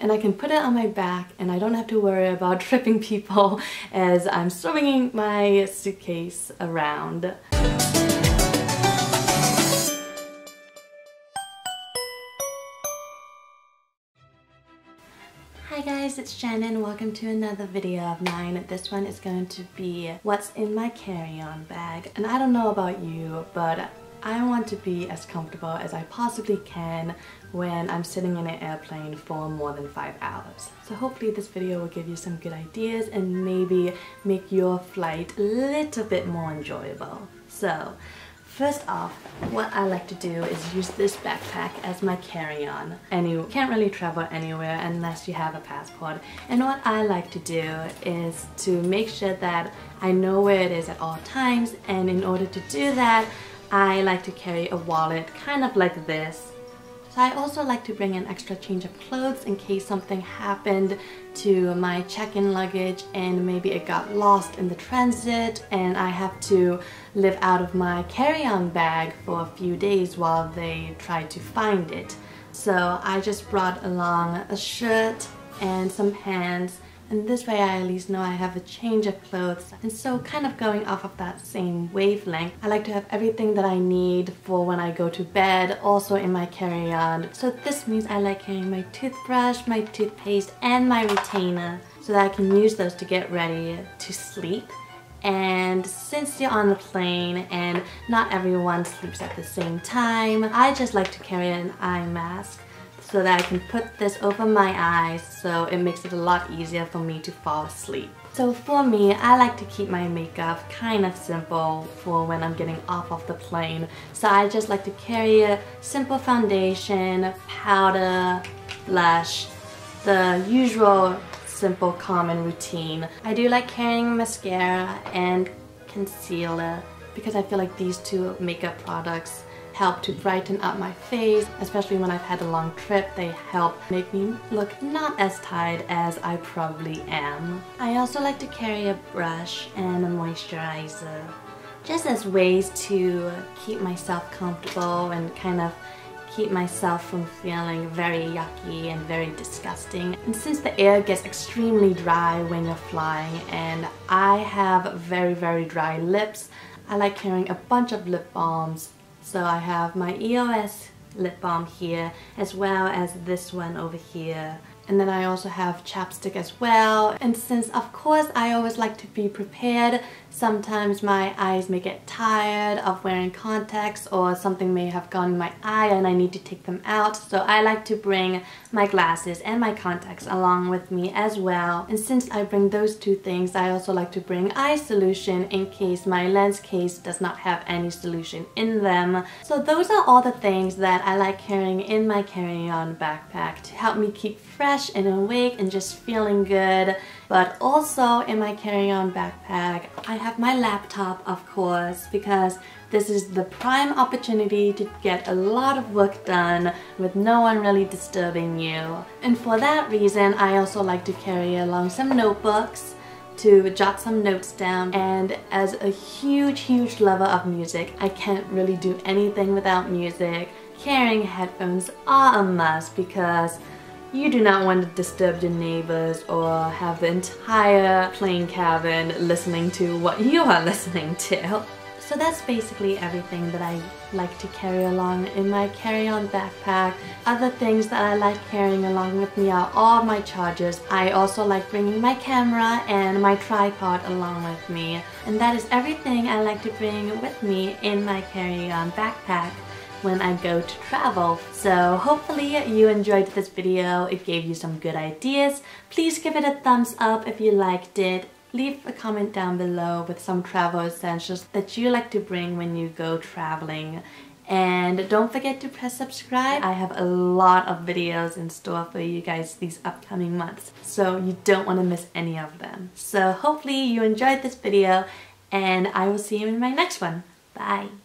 and I can put it on my back and I don't have to worry about tripping people as I'm swinging my suitcase around. Hi guys, it's Shannon. Welcome to another video of mine. This one is going to be what's in my carry-on bag. And I don't know about you, but I want to be as comfortable as I possibly can when I'm sitting in an airplane for more than five hours. So hopefully this video will give you some good ideas and maybe make your flight a little bit more enjoyable. So First off, what I like to do is use this backpack as my carry-on. And you can't really travel anywhere unless you have a passport. And what I like to do is to make sure that I know where it is at all times. And in order to do that, I like to carry a wallet kind of like this so I also like to bring an extra change of clothes in case something happened to my check-in luggage and maybe it got lost in the transit and I have to live out of my carry-on bag for a few days while they try to find it. So I just brought along a shirt and some pants and this way I at least know I have a change of clothes. And so kind of going off of that same wavelength I like to have everything that I need for when I go to bed also in my carry-on. So this means I like carrying my toothbrush, my toothpaste and my retainer so that I can use those to get ready to sleep. And since you're on the plane and not everyone sleeps at the same time I just like to carry an eye mask so that I can put this over my eyes so it makes it a lot easier for me to fall asleep. So for me, I like to keep my makeup kind of simple for when I'm getting off of the plane. So I just like to carry a simple foundation, powder, blush, the usual simple common routine. I do like carrying mascara and concealer because I feel like these two makeup products help to brighten up my face, especially when I've had a long trip. They help make me look not as tired as I probably am. I also like to carry a brush and a moisturizer just as ways to keep myself comfortable and kind of keep myself from feeling very yucky and very disgusting. And since the air gets extremely dry when you're flying and I have very very dry lips, I like carrying a bunch of lip balms so I have my EOS lip balm here as well as this one over here and then I also have chapstick as well. And since of course I always like to be prepared, sometimes my eyes may get tired of wearing contacts or something may have gone in my eye and I need to take them out. So I like to bring my glasses and my contacts along with me as well. And since I bring those two things, I also like to bring eye solution in case my lens case does not have any solution in them. So those are all the things that I like carrying in my carry-on backpack to help me keep fresh and awake and just feeling good. But also in my carry-on backpack, I have my laptop, of course, because this is the prime opportunity to get a lot of work done with no one really disturbing you. And for that reason, I also like to carry along some notebooks to jot some notes down and as a huge huge lover of music I can't really do anything without music carrying headphones are a must because you do not want to disturb your neighbors or have the entire plane cabin listening to what you are listening to. So that's basically everything that I like to carry along in my carry-on backpack. Other things that I like carrying along with me are all my chargers. I also like bringing my camera and my tripod along with me. And that is everything I like to bring with me in my carry-on backpack when I go to travel. So hopefully you enjoyed this video. It gave you some good ideas. Please give it a thumbs up if you liked it. Leave a comment down below with some travel essentials that you like to bring when you go traveling. And don't forget to press subscribe. I have a lot of videos in store for you guys these upcoming months. So you don't want to miss any of them. So hopefully you enjoyed this video and I will see you in my next one. Bye.